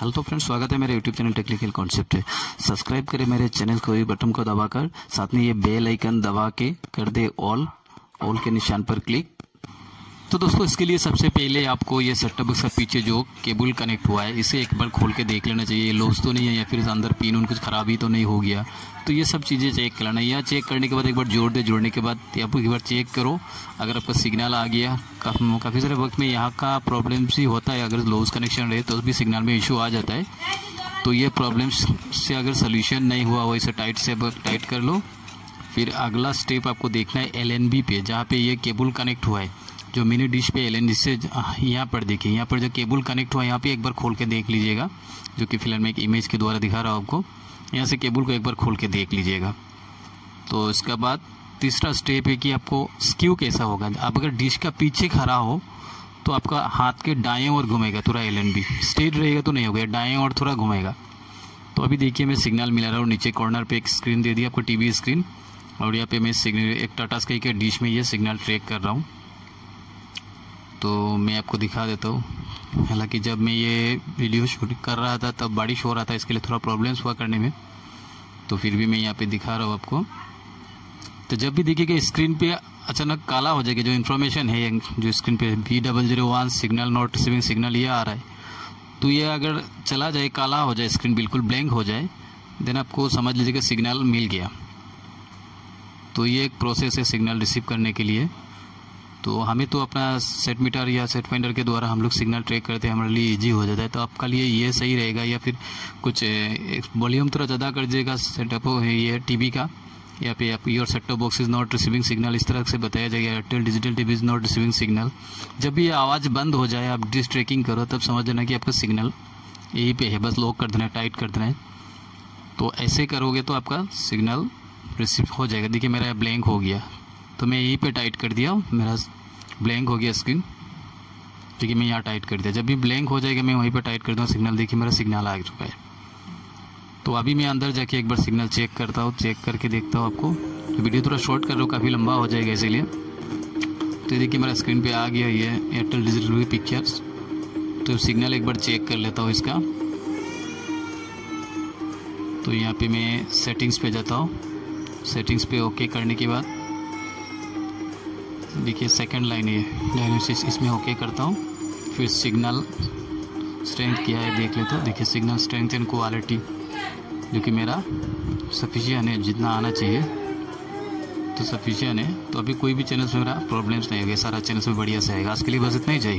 Hello तो friends, स्वागत है मेरे यूट्यूब चैनल टेक्निकल कॉन्सेप्ट है सब्सक्राइब करें मेरे चैनल को बटन को दबाकर। साथ में ये बेल आइकन दबा के कर दे ऑल ऑल के निशान पर क्लिक तो दोस्तों, इसके लिए सबसे पहले आपको ये सेटअप बॉक्स का पीछे जो केबल कनेक्ट हुआ है, इसे एक बार खोल के देख लेना चाहिए। ये लॉस तो नहीं है या फिर अंदर पिन उन कुछ खराबी तो नहीं हो गया। तो ये सब चीज़ें चेक कर लेना या चेक करने के बाद, एक बार जोड़ दे जोड़ने के बाद आप एक बार चेक करो। अगर आपका सिग्नल आ गया काफ़ी सारे वक्त में यहाँ का प्रॉब्लम ही होता है। अगर लॉस कनेक्शन रहे तो भी सिग्नल में इशू आ जाता है। तो ये प्रॉब्लम से अगर सोल्यूशन नहीं हुआ हो, इसे टाइट से टाइट कर लो। फिर अगला स्टेप आपको देखना है एलएनबी पे, जहाँ पे ये केबल कनेक्ट हुआ है। जो मिनी डिश पे एल एन से यहाँ पर देखिए यहाँ पर जो केबल कनेक्ट हुआ है यहाँ पे एक बार खोल के देख लीजिएगा, जो कि फ़िलहाल मैं एक इमेज के द्वारा दिखा रहा हूँ आपको। यहाँ से केबल को एक बार खोल के देख लीजिएगा। तो इसके बाद तीसरा स्टेप है कि आपको स्क्यू कैसा होगा। आप अगर डिश का पीछे खड़ा हो तो आपका हाथ के दाएँ ओर घूमेगा, थोड़ा एल एन बी स्ट्रेट रहेगा तो नहीं होगा, दाएँ और थोड़ा घूमेगा। तो अभी देखिए मैं सिग्नल मिला रहा हूँ, नीचे कॉर्नर पे एक स्क्रीन दे दी आपको टीवी स्क्रीन और यहाँ पे मैं सिग्नल एक टाटा स्काई के डिश में ये सिग्नल ट्रैक कर रहा हूँ। तो मैं आपको दिखा देता हूँ। हालाँकि जब मैं ये वीडियो शूट कर रहा था, तब बारिश हो रहा था, इसके लिए थोड़ा प्रॉब्लम्स हुआ करने में। तो फिर भी मैं यहाँ पे दिखा रहा हूँ आपको। तो जब भी देखिएगा स्क्रीन पे अचानक काला हो जाएगा, जो इन्फॉर्मेशन है जो स्क्रीन पे V double zero one signal not receiving signal ये आ रहा है। तो ये अगर चला जाए, काला हो जाए स्क्रीन बिल्कुल ब्लैंक हो जाए देन आपको समझ लीजिएगा सिग्नल मिल गया। तो ये एक प्रोसेस है सिग्नल रिसीव करने के लिए। तो हमें तो अपना सेट मीटर या सेट फाइंडर के द्वारा हम लोग सिग्नल ट्रैक करते हैं, हमारे लिए इजी हो जाता है। तो आपका लिए ये सही रहेगा या फिर कुछ वॉल्यूम थोड़ा ज़्यादा कर दीजिएगा सेटअप ये टीवी का, या फिर आप your setup box is not receiving signal इस तरह से बताया जाएगा Airtel digital TV is not receiving signal जब ये आवाज़ बंद हो जाए, आप डिस ट्रैकिंग करो, तब समझ लेना कि आपका सिग्नल यहीं पे है, बस लॉक कर देना है टाइट कर देना है। तो ऐसे करोगे तो आपका सिग्नल रिसीव हो जाएगा। देखिए मेरा ब्लैंक हो गया। तो मैं यहीं पे टाइट कर दिया, मेरा ब्लैंक हो गया स्क्रीन ठीक है, मैं यहाँ टाइट कर दिया। जब भी ब्लैंक हो जाएगा, मैं वहीं पर टाइट कर दूँ सिग्नल देखिए, मेरा सिग्नल आ चुका है। तो अभी मैं अंदर जाके एक बार सिग्नल चेक करता हूँ। चेक करके देखता हूँ आपको। तो वीडियो थोड़ा शॉर्ट कर रहा हूँ, काफ़ी लंबा हो जाएगा इसीलिए। तो देखिए, मेरा स्क्रीन पे आ गया ये एयरटेल डिजिटल पिक्चर्स तो सिग्नल एक बार चेक कर लेता हूँ इसका। तो यहाँ पे मैं सेटिंग्स पे जाता हूँ। सेटिंग्स पे ओके करने के बाद। देखिए सेकंड लाइन ये डायग्नोसिस इसमें ओके करता हूँ। फिर सिग्नल स्ट्रेंथ क्या है, देख लेता हूँ। देखिए सिग्नल स्ट्रेंथ एंड क्वालिटी जो कि मेरा सफिशियन है, जितना आना चाहिए तो सफिशियन है। तो अभी कोई भी चैनल्स में मेरा प्रॉब्लम्स नहीं होगा, सारा चैनल्स में बढ़िया से आएगा। आज के लिए बस इतना ही। चाहिए